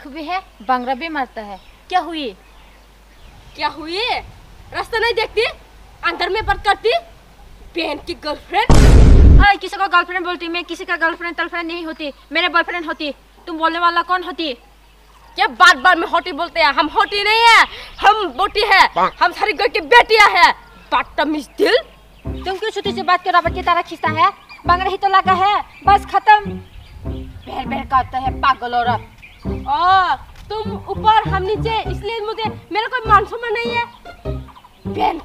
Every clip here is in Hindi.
आँख भी है बांगड़ा भी मारता है। क्या हुई? क्या हुई? रास्ता नहीं देखती? अंदर में बात करती? बहन की गर्लफ्रेंड अरे किसी को गर्लफ्रेंड बोलती? मैं किसी का गर्लफ्रेंड गर्लफ्रेंड नहीं होती। मेरे बॉयफ्रेंड होती। तुम बोलने वाला कौन होती? क्या बार बार में होटी बोलते हैं? हम होटी नहीं है। हम बोटी है। हम सारी घर की बेटियाँ है। बदतमीज दिल। तुम क्यों छुट्टी से बात कर रहा की तरह खींचता है? बांगड़ा ही तो लगा है। बस खत्म। बेर बेर करता है पागल औरत। ओ तुम ऊपर हम नीचे इसलिए मुझे मेरा कोई मान सम्मान नहीं है। बहन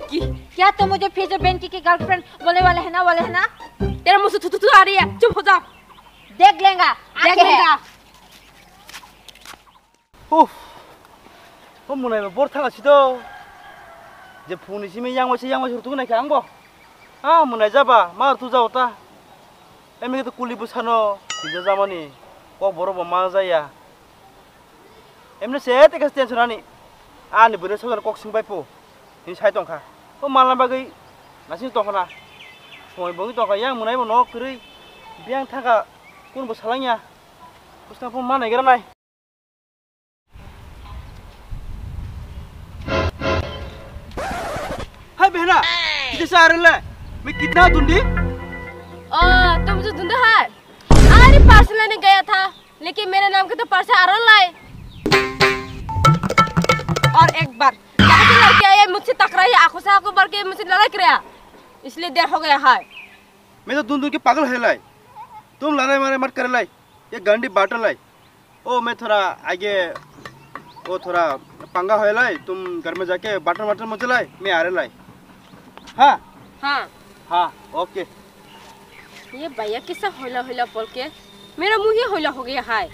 क्या तुम तो मुझे फिर जो बहन की, गर्लफ्रेंड बोले वाले है ना बोले है ना? तेरा मुझसे थू, थू आ रही है। चुप हो जाओ देख लेगा देख लेगा। उफ तो मुनाइबा बोर थांगासि दो जे फुनिसिमे यांगवासे यांगवासे हरथुगोनायखा आंबो आ मुनाय जाबा मा हरथु जावता एमेगे तो कुलिबो सानो हिनजाव जामानि अ बर'बा मा जाया। Emne set ekas ten sunani. Ani ah, bune sokan kok sing bai po baipo. Ini saya tongka. Kok oh, malam bagai nasin tong kha Semua ibu tong kha yang mulai menolak kri Biang thaka kun bo bersalangnya. kusna tampon mana kira nai. Hai behna. Kita sehari lah. मैं कितना ढूंढी तुम तो ढूंढा है अरे पार्सल लेने गया था लेकिन मेरे नाम के तो पार्सल आ रहा है और एक बार। लड़के आए मुझसे तक रही आँखों से आँखों बढ़ के मुझसे लड़ाई कराया इसलिए देर हो गया है। मैं तो धुन धुन के पागल है लाई। तुम लड़ाई मारे मत कर लाई। ये गंडी बाटल लाई। ओ मैं थोड़ा आगे वो थोड़ा पंगा है लाई। तुम घर में जाके बाटल वाटल मुझे लाई। मैं आ रहा लाई। हाँ? हाँ। हाँ ओके। ये भैया किसा होला होला बोल के? मेरा मुँह ही होला हो गया है।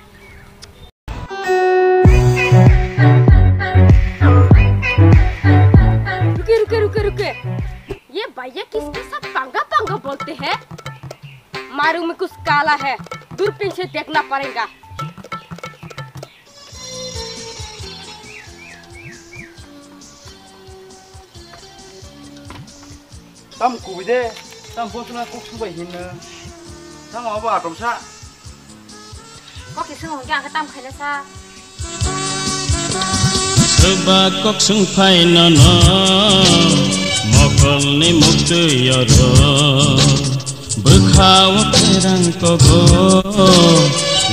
बोलते हैं? मारू में कुछ काला है। दूरबीन से देखना पड़ेगा। तम कुबिदे तम बोसना कुक सुबाय हिन्नो तम माबा आटमसा có kỳ xương cái cái tâm khai nó xa सोरबा कक्सुं फाइन अल्ने मुक्त यर बखाव तेरंक गो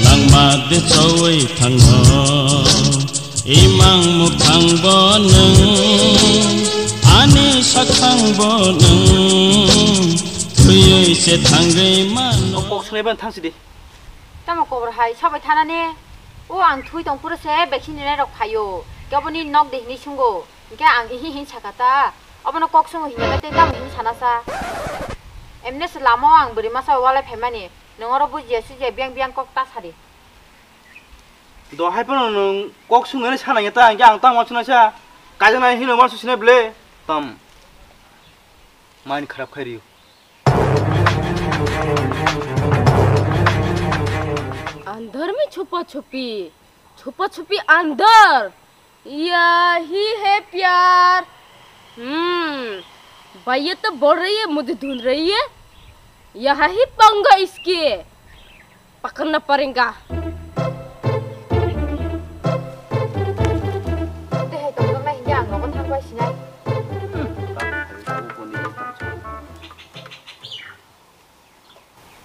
लांगमा दे चौई थांग इमां मुखां बो नों आने सखां बो नों थुयै से थांगै मान अकक सुनायबान थांसि दे तामाखबर हाय साबाय थानाने ও আং থুই দংপুরসে বেখিনিরে রক ফায়ো কেবনি নক দেহিনি সুঙ্গো কে आं ইহি হিন ছাকাতা obo no kok sungo hinya kate tam hin sana sa emne se lamo ang buri masa wala phemani nongoro bu jesu je biang biang kok ta sari do hai pa no kok sungo ne sana ta yang tang ma chuna sa kajana hin ma susine ble tam मान खराब खा रही हो अंदर में छुपा छुपी छुपा छुपी अंदर यही है प्यार हम्म भैया तो बोल रही है, मुझे ढूंढ रही है। यह ही पंगा इसके। पकड़ना पड़ेगा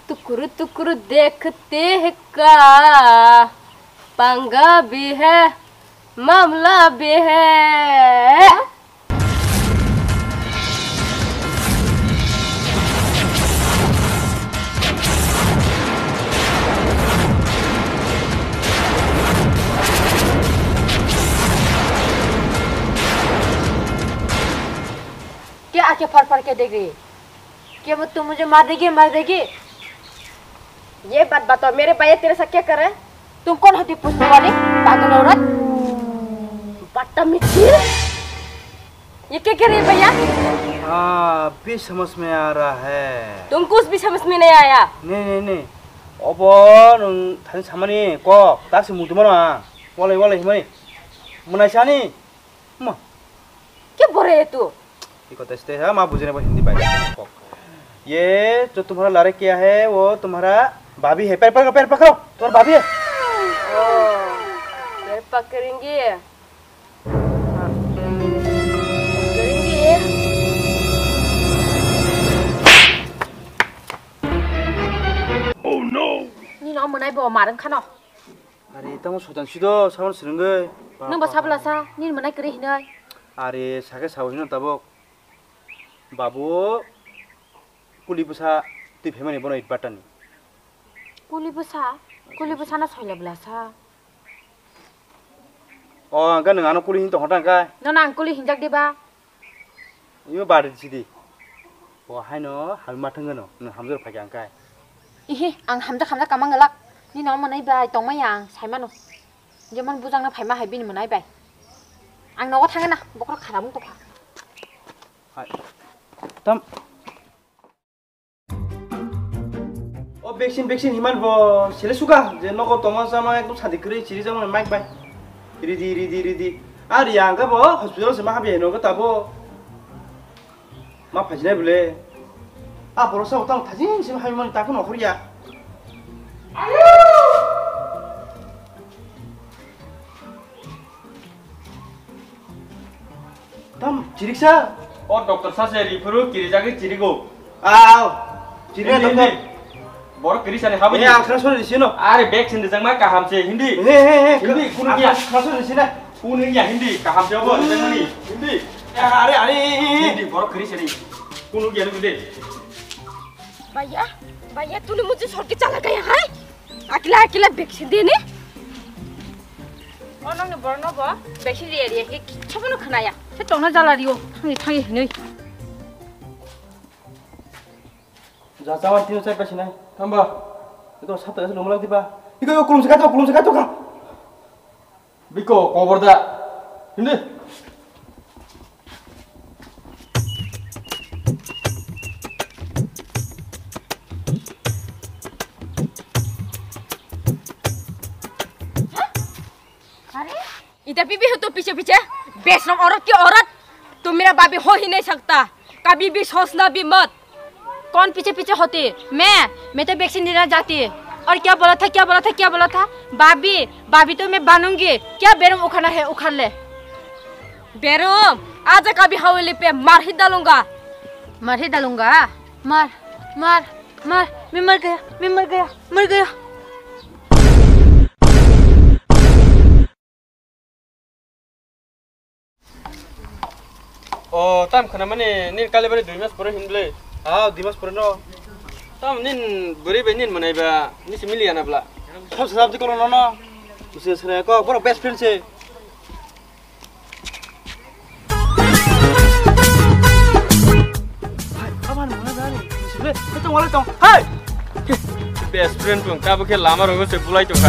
टुकुर टुकुर देखते हैं का। पंगा भी है, मामला भी है। आके फड़ फड़ के देख रही है। कि वो तुम मुझे मार देगी मार देगी। ये बात बताओ मेरे भाई तेरे साथ क्या कर रहे तुम कौन होती पूछने वाली? पागल औरत? बदतमीजी ये क्या कह रही है भैया? हाँ, भी समझ में आ रहा है। तुम कुछ भी समझ में नहीं आया। नहीं नहीं नहीं। अब नों थानि सामानि क दासो मुदोमा वाले वालाय वालाय हिमाय क्या बोल रहे बोरे तू? 원래 힘이 문화샤니 뭐 क्या बोल रहे है तू इको तेस्ते है माँ बुझने पर हिंदी पाई 꼭 ये जो तुम्हारा लड़के किया है वो तुम्हारा भाभी है पैर पकड़ो पैर पकड़ो तुम्हारा भाभी है मेरे apa keringi? Keringi. ni no mo nai bo marang khano 아리 땅은 소단 쉬도 사원 쓰는 거 nang ba sabla sa ni mo nai kri hinai 아리 사게 사오시는 따복 বাবু কুলি পোছা তুই ভেমে নিব ন ইটবাৰ টানি কুলি পোছা কুলি পোছা না চলে বোলা চা অ আঙ্কা নাঙানো কুলি হিন তহঁত আঙ্কা ন না আঙ্কুলি হিঞ্জাক দিবা ইও বাড়ি দিছি দি বহাই ন হাল মাথাঙ ন ন হামজোৰ ফাকি আঙ্কা ইহে আং হামজা খামজা কামাং গলাক নি ন মনাই বাই তমাই আং সাইমানো যেমন বুজাং না ফাইমা হাইবিন মনাই বাই আং নগো থাঙ্গে না বকর খারাপ খাৰাবং তোফা तम 어 백신 백신 이만 뭐 실내 수가 이제 너거 도마사마 또 사디 그래 지리 잡으면 마이크 바이 이리디 이리디 이리 어 닥터 사세 리프로 기리자기 지리고 아우 지리야 닥터 뭐라 그리시네 하부지 야 가서 소리시노 아레 백 신데 장마 까함세 힌디 힌디 군기야 가서 소리시네 군기야 힌디 까함세 오버 정문이 힌디 야 아레 아니 힌디 뭐라 그리시네 군기야 누구데 바야 바야 तूने मुझे छोड़ के चला गया है अकेला अकेला बेक्षी देने और नंगे बर्नो बा बेक्षी दे रही है कि छोपनो खनाया thế chọn nó ra là điều không thì thay nơi giờ sao anh tin tôi sẽ phải chuyện này thăm bà cái đó sao tới sẽ đúng lắm đi bà đi coi cùng sẽ cắt tóc cùng sẽ cắt tóc cả bị cô có vấn đề hình đi ¿Y te pibes o tú piche piche? बेशरम औरत की औरत तो मेरा बाबी हो ही नहीं सकता। कभी भी सोचना भी मत। कौन पीछे पीछे होती? मैं मैं तो वैक्सीन देना जाती। और क्या बोला था, क्या बोला था, क्या बोला था? भाभी भाभी तो मैं बनूँगी। क्या बेरम उखाना है उखाड़ ले। बेरम, आज कभी हवेली पे मार ही डालूँगा। मर ही डालूँगा? मार मार मार। मैं मर गया, मैं मर गया मर गया। ओ ताम खना माने निन काले बारे दुई मास परे हिन्ले 아, 디마스 프로노. ताम निन बोरे बे निन मनाइबा निसे मिलिया नाब्ला 참 사람들 거는 너나. 무슨 소리야? 거 뭐라 베스트 프렌드. 가만 뭐나 나니. 무슨 왜? 했던 원래 동. 하이. बेस्ट फ्रेन्ड तुम काबो के लामा रंगो से बुलाई तो खा